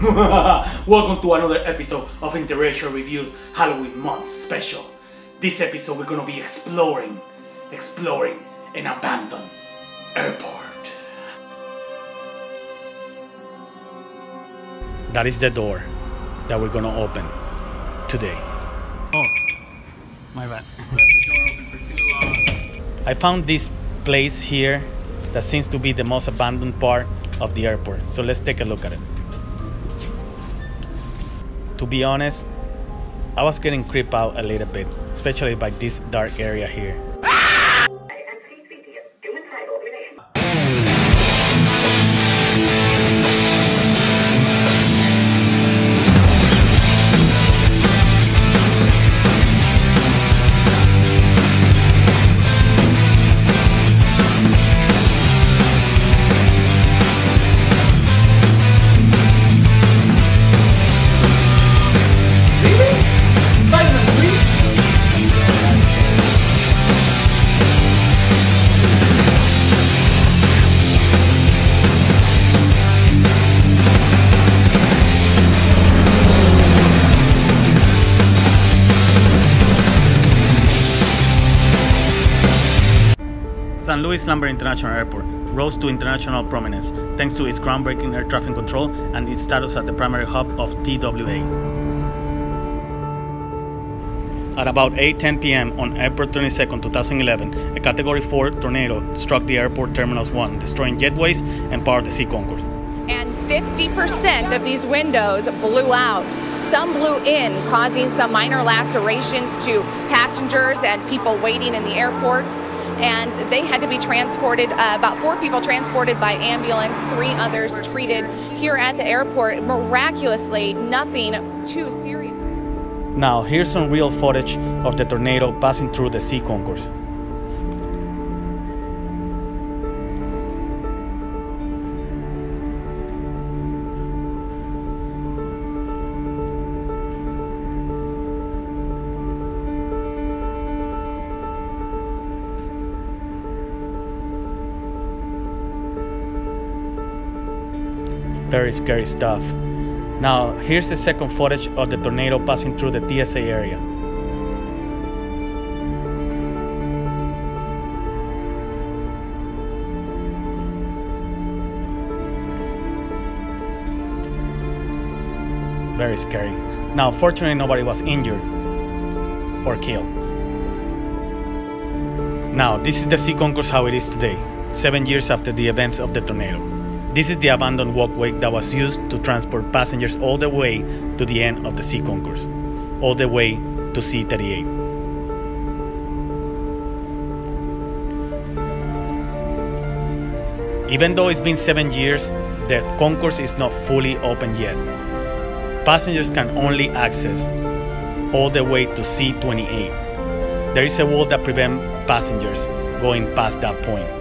Welcome to another episode of Interracial Reviews Halloween Month Special. This episode we're gonna be exploring, exploring an abandoned airport. That is the door that we're gonna open today. Oh, my bad. I found this place here that seems to be the most abandoned part of the airport. So let's take a look at it. To be honest, I was getting creeped out a little bit, especially by this dark area here. Luis Lambert International Airport rose to international prominence thanks to its groundbreaking air traffic control and its status as the primary hub of TWA. At about 8:10 p.m. on April 22, 2011, a Category 4 tornado struck the airport Terminals 1, destroying jetways and part of the C Concourse. And 50% of these windows blew out. Some blew in, causing some minor lacerations to passengers and people waiting in the airport and they had to be transported. Uh, about four people transported by ambulance, three others treated here at the airport. Miraculously, nothing too serious. Now, here's some real footage of the tornado passing through the C concourse. Very scary stuff. Now, here's the second footage of the tornado passing through the TSA area. Very scary. Now, fortunately, nobody was injured or killed. Now, this is the C concourse how it is today, seven years after the events of the tornado. This is the abandoned walkway that was used to transport passengers all the way to the end of the C concourse, all the way to C38. Even though it's been seven years, the concourse is not fully open yet. Passengers can only access all the way to C28. There is a wall that prevents passengers going past that point.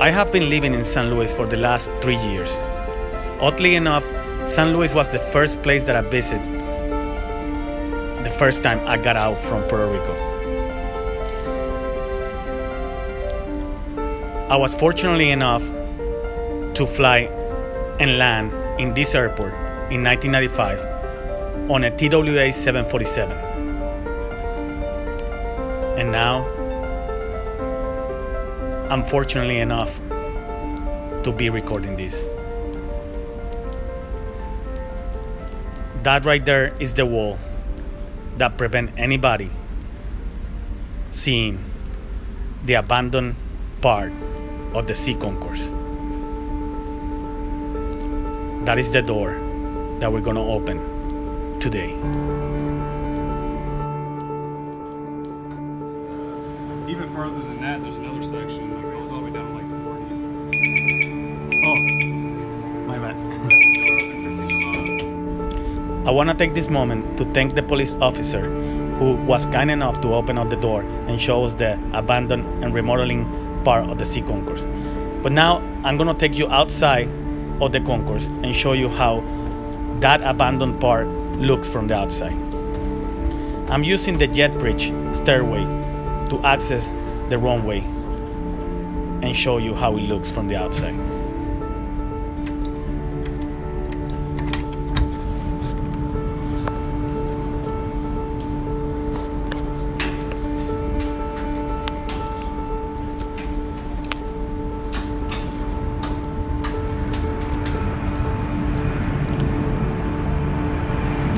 I have been living in San Luis for the last three years. Oddly enough, San Luis was the first place that I visited the first time I got out from Puerto Rico. I was fortunately enough to fly and land in this airport in 1995 on a TWA 747. And now unfortunately enough to be recording this. That right there is the wall that prevent anybody seeing the abandoned part of the C concourse. That is the door that we're gonna open today. Even further than that, there's another section goes all the way down like 40. Oh, my bad. I want to take this moment to thank the police officer who was kind enough to open up the door and show us the abandoned and remodeling part of the C concourse. But now I'm gonna take you outside of the concourse and show you how that abandoned part looks from the outside. I'm using the jet bridge stairway to access the runway and show you how it looks from the outside.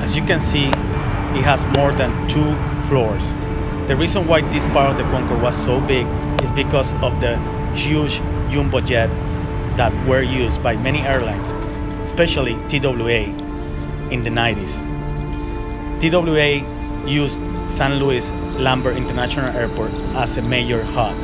As you can see, it has more than two floors. The reason why this part of the concourse was so big is because of the huge jumbo jets that were used by many airlines, especially TWA in the 90s. TWA used San Luis Lambert International Airport as a major hub.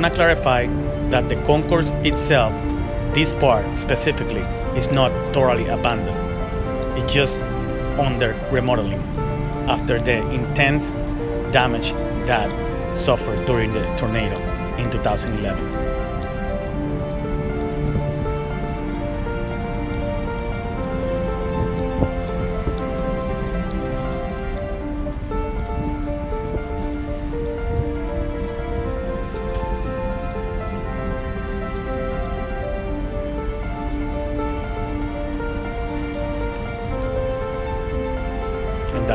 Want to clarify that the concourse itself, this part specifically, is not totally abandoned. It's just under remodeling after the intense damage that suffered during the tornado in 2011.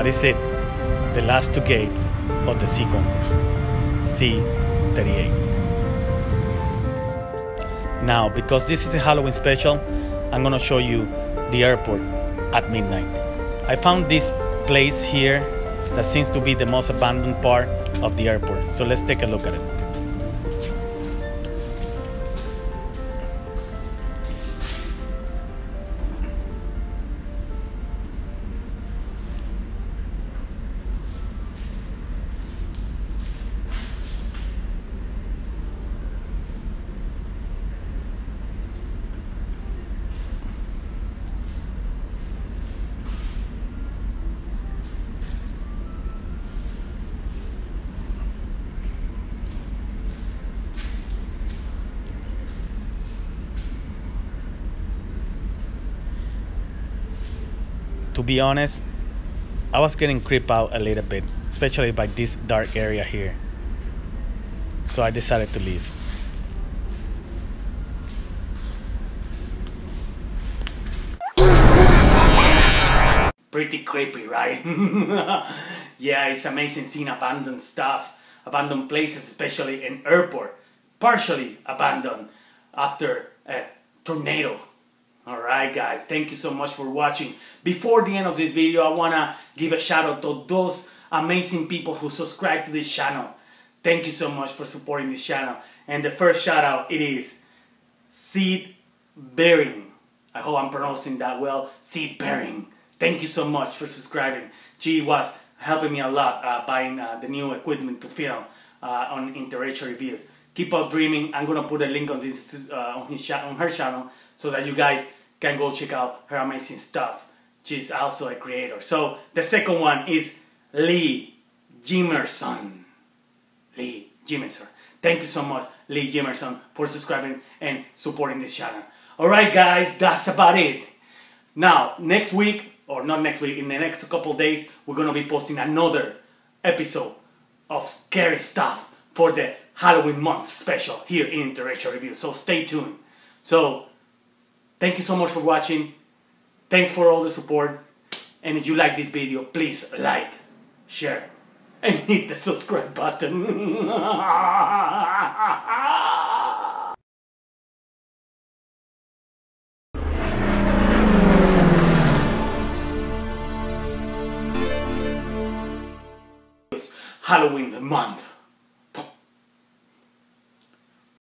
That is it. The last two gates of the C concourse. C38. Now, because this is a Halloween special, I'm gonna show you the airport at midnight. I found this place here that seems to be the most abandoned part of the airport. So let's take a look at it. To be honest, I was getting creeped out a little bit, especially by this dark area here. So I decided to leave. Pretty creepy, right? yeah, it's amazing seeing abandoned stuff, abandoned places, especially in airport, partially abandoned after a tornado. Alright guys, thank you so much for watching. Before the end of this video, I wanna give a shout out to those amazing people who subscribe to this channel. Thank you so much for supporting this channel. And the first shout out, it is Seed Bearing. I hope I'm pronouncing that well. Seed Bearing. Thank you so much for subscribing. She was helping me a lot uh, buying uh, the new equipment to film uh, on Interracial Reviews. Keep on dreaming. I'm gonna put a link on this uh, on his on her channel so that you guys can go check out her amazing stuff. She's also a creator. So the second one is Lee Jimerson. Lee Jimerson. Thank you so much, Lee Jimerson, for subscribing and supporting this channel. Alright guys, that's about it. Now, next week, or not next week, in the next couple days, we're gonna be posting another episode of scary stuff for the Halloween month special here in Interracial Review. So stay tuned. So, thank you so much for watching. Thanks for all the support. And if you like this video, please like, share, and hit the subscribe button. Halloween the month.